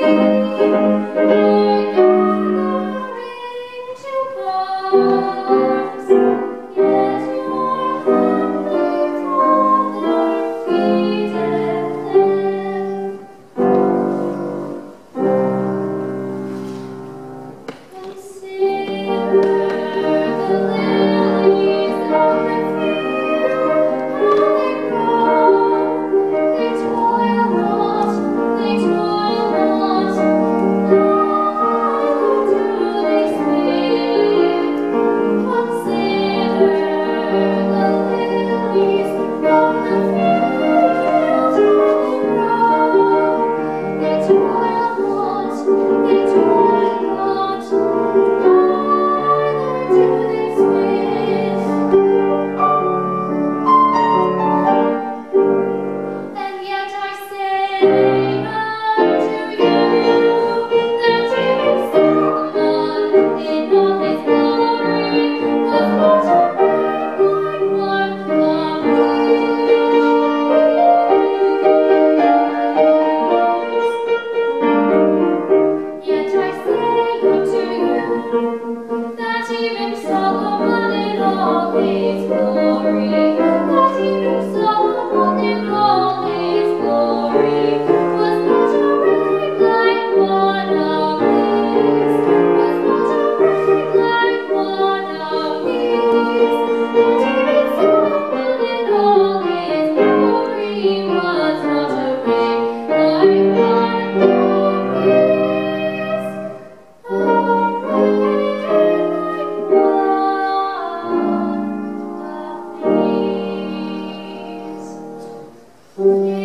Música that even Solomon in all his glory. Mm-hmm.